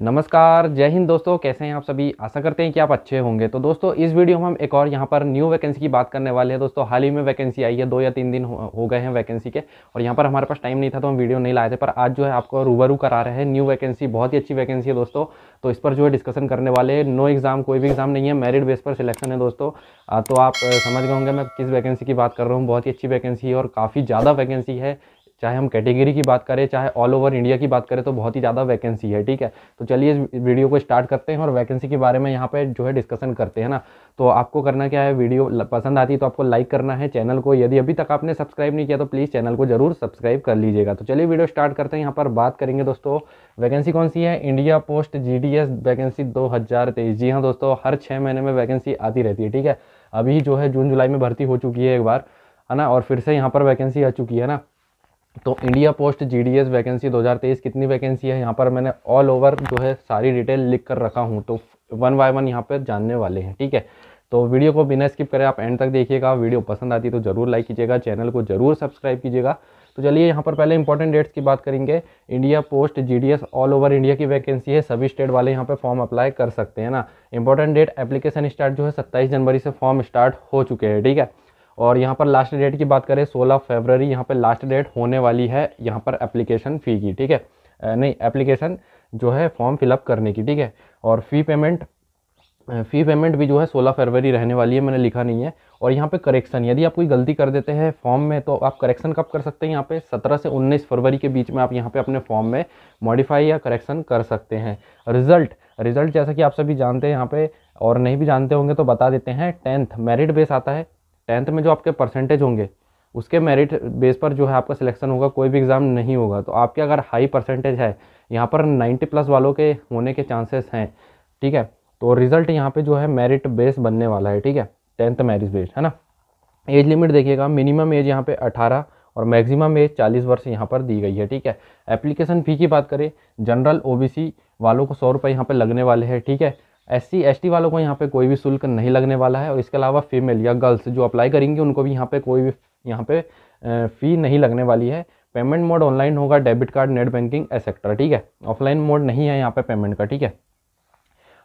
नमस्कार जय हिंद दोस्तों कैसे हैं आप सभी? आशा करते हैं कि आप अच्छे होंगे। तो दोस्तों इस वीडियो में हम एक और यहाँ पर न्यू वैकेंसी की बात करने वाले हैं। दोस्तों हाल ही में वैकेंसी आई है दो या तीन दिन हो, गए हैं वैकेंसी के और यहाँ पर हमारे पास टाइम नहीं था तो हम वीडियो नहीं लाए थे पर आज जो है आपको रूबरू करा रहे हैं। न्यू वैकेंसी बहुत ही अच्छी वैकेंसी है दोस्तों। तो इस पर जो है डिस्कशन करने वाले हैं। नो एग्ज़ाम कोई भी एग्ज़ाम नहीं है मेरिट बेस पर सिलेक्शन है दोस्तों। तो आप समझ गए होंगे मैं किस वैकेंसी की बात कर रहा हूँ। बहुत ही अच्छी वैकेंसी है और काफ़ी ज़्यादा वैकेंसी है। चाहे हम कैटेगरी की बात करें, चाहे ऑल ओवर इंडिया की बात करें तो बहुत ही ज़्यादा वैकेंसी है, ठीक है? तो चलिए इस वीडियो को स्टार्ट करते हैं और वैकेंसी के बारे में यहाँ पे जो है डिस्कशन करते हैं ना। तो आपको करना क्या है वीडियो पसंद आती है तो आपको लाइक करना है चैनल को। यदि अभी तक आपने सब्सक्राइब नहीं किया तो प्लीज़ चैनल को ज़रूर सब्सक्राइब कर लीजिएगा। तो चलिए वीडियो स्टार्ट करते हैं, यहाँ पर बात करेंगे दोस्तों वैकेंसी कौन सी है? इंडिया पोस्ट जीडीएस वैकेंसी दो हज़ार तेईस। जी हाँ दोस्तों, हर छः महीने में वैकेंसी आती रहती है, ठीक है? अभी जो है जून जुलाई में भर्ती हो चुकी है एक बार, है ना? और फिर से यहाँ पर वैकेंसी आ चुकी है ना? तो India post G D S vacancy दो हज़ार तेईस कितनी वैकेंसी है? यहाँ पर मैंने ऑल ओवर जो है सारी डिटेल लिख कर रखा हूँ तो वन बाय वन यहाँ पर जानने वाले हैं, ठीक है? तो वीडियो को बिना स्किप करें आप एंड तक देखिएगा वीडियो पसंद आती तो ज़रूर लाइक कीजिएगा चैनल को ज़रूर सब्सक्राइब कीजिएगा। तो चलिए यहाँ पर पहले इंपॉर्टेंट डेट्स की बात करेंगे। India post GDS all over India की वैकेंसी है, सभी स्टेट वाले यहाँ पे फॉर्म अप्लाई कर सकते हैं ना। इंपॉर्टेंट डेट एप्लीकेशन स्टार्ट जो है सत्ताईस जनवरी से फॉर्म स्टार्ट हो चुके हैं, ठीक है? और यहाँ पर लास्ट डेट की बात करें 16 फरवरी यहाँ पर लास्ट डेट होने वाली है यहाँ पर एप्लीकेशन फ़ी की, ठीक है? नहीं एप्लीकेशन जो है फॉर्म फिलअप करने की, ठीक है? और फ़ी पेमेंट फ़ी पेमेंट भी जो है 16 फरवरी रहने वाली है, मैंने लिखा नहीं है। और यहाँ पे करेक्शन यदि आप कोई गलती कर देते हैं फॉर्म में तो आप करेक्शन कब कर सकते हैं? यहाँ पे 17 से 19 फरवरी के बीच में आप यहाँ पे अपने फॉर्म में मॉडिफाई या करेक्शन कर सकते हैं। रिज़ल्ट रिज़ल्ट जैसा कि आप सभी जानते हैं यहाँ पर और नहीं भी जानते होंगे तो बता देते हैं। टेंथ मेरिट बेस आता है। टेंथ में जो आपके परसेंटेज होंगे, उसके मेरिट बेस पर जो है आपका सिलेक्शन होगा, कोई भी एग्ज़ाम नहीं होगा। तो आपके अगर हाई परसेंटेज है, यहाँ पर 90 प्लस वालों के होने के चांसेस हैं, ठीक है? तो रिज़ल्ट यहाँ पे जो है मेरिट बेस बनने वाला है, ठीक है? टेंथ मेरिट बेस है ना? एज लिमिट देखिएगा मिनिमम एज यहाँ पे 18 और मैक्सिमम एज 40 वर्ष यहाँ पर दी गई है, ठीक है? एप्लीकेशन फ़ी की बात करें जनरल ओबीसी वालों को सौ रुपये यहाँ पर लगने वाले हैं, ठीक है? एस सी वालों को यहाँ पे कोई भी शुल्क नहीं लगने वाला है और इसके अलावा फीमेल या गर्ल्स जो अप्लाई करेंगी, उनको भी यहाँ पे कोई भी, यहाँ पे फ़ी नहीं लगने वाली है। पेमेंट मोड ऑनलाइन होगा debit card net banking etcetera ठीक है? ऑफलाइन मोड नहीं है यहाँ पे पेमेंट का, ठीक है?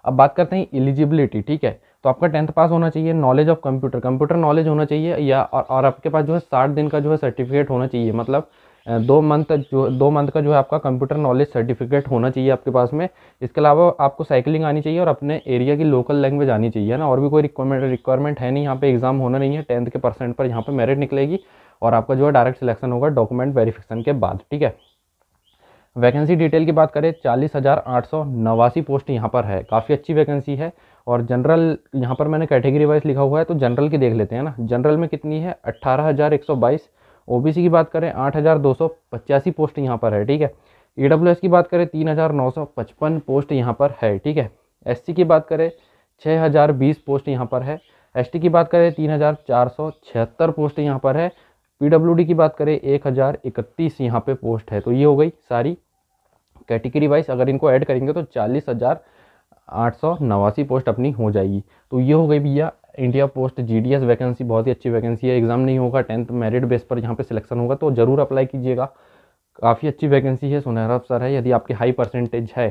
अब बात करते हैं एलिजिबिलिटी ठीक है? तो आपका टेंथ पास होना चाहिए knowledge of computer computer knowledge होना चाहिए या, और आपके पास जो है साठ दिन का जो है सर्टिफिकेट होना चाहिए मतलब दो मंथ जो, दो मंथ का जो है आपका कंप्यूटर नॉलेज सर्टिफिकेट होना चाहिए आपके पास में। इसके अलावा आपको साइकिलिंग आनी चाहिए और अपने एरिया की लोकल लैंग्वेज आनी चाहिए ना? और भी कोई रिक्वायरमेंट रिक्वायरमेंट है नहीं, यहाँ पे एग्ज़ाम होना नहीं है टेंथ के परसेंट पर यहाँ पे मेरिट निकलेगी और आपका जो है डायरेक्ट सिलेक्शन होगा डॉक्यूमेंट वेरिफिकेशन के बाद, ठीक है? वैकेंसी डिटेल की बात करें, चालीस हज़ार आठ सौ नवासी पोस्ट यहाँ पर है। काफ़ी अच्छी वैकेंसी है और जनरल यहाँ पर मैंने कैटेगरी वाइज लिखा हुआ है तो जनरल की देख लेते हैं ना? जनरल में कितनी है? अट्ठारह हज़ार एक सौ बाईस। ओबीसी की बात करें, आठ हज़ार दो सौ पचासी पोस्ट यहाँ पर है, ठीक है। ई e की बात करें, तीन हज़ार नौ सौ पचपन पोस्ट यहाँ पर है, ठीक है। एससी की बात करें छः हज़ार बीस पोस्ट यहाँ पर है। एसटी की बात करें, तीन हज़ार चार सौ छिहत्तर पोस्ट यहाँ पर है। पीडब्ल्यूडी की बात करें, एक हज़ार इकतीस यहाँ पर पोस्ट है तो ये हो गई सारी कैटेगरी वाइज। अगर इनको ऐड करेंगे तो चालीस हज़ार आठ सौ नवासी पोस्ट अपनी हो जाएगी। तो ये हो गई भैया इंडिया पोस्ट जीडीएस वैकेंसी बहुत ही अच्छी वैकेंसी है। एग्ज़ाम नहीं होगा टेंथ मेरिट बेस पर यहाँ पे सिलेक्शन होगा तो ज़रूर अप्लाई कीजिएगा। काफ़ी अच्छी वैकेंसी है, सुनहरा अफसर है। यदि आपकी हाई परसेंटेज है,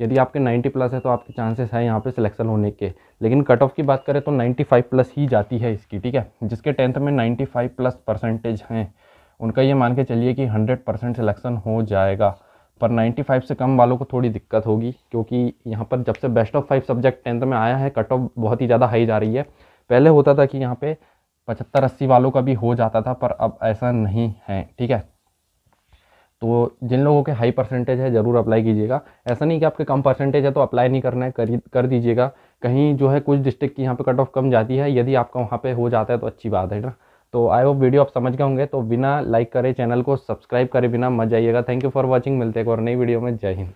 यदि आपके 90 प्लस है तो आपके चांसेस है यहाँ पे सिलेक्शन होने के। लेकिन कट ऑफ़ की बात करें तो 95 प्लस ही जाती है इसकी, ठीक है? जिसके टेंथ में 95 प्लस परसेंटेज हैं। उनका ये मान के चलिए कि 100 परसेंट सिलेक्शन हो जाएगा। पर 95 से कम वालों को थोड़ी दिक्कत होगी, क्योंकि यहाँ पर जब से best of five subject tenth में आया है कट ऑफ़ बहुत ही ज़्यादा हाई जा रही है। पहले होता था कि यहाँ पे पचहत्तर अस्सी वालों का भी हो जाता था, पर अब ऐसा नहीं है, ठीक है? तो जिन लोगों के हाई परसेंटेज है, ज़रूर अप्लाई कीजिएगा। ऐसा नहीं कि आपके कम परसेंटेज है तो अप्लाई नहीं करना है, कर कर दीजिएगा। कहीं जो है कुछ डिस्ट्रिक्ट की यहाँ पे कट ऑफ़ कम जाती है, यदि आपका वहाँ पे हो जाता है तो अच्छी बात है ना? तो आई होप वीडियो आप समझ गए होंगे तो बिना लाइक करे चैनल को सब्सक्राइब करे बिना मत जाइएगा। थैंक यू फॉर वॉचिंग मिलते हैं और नई वीडियो में। जय हिंद।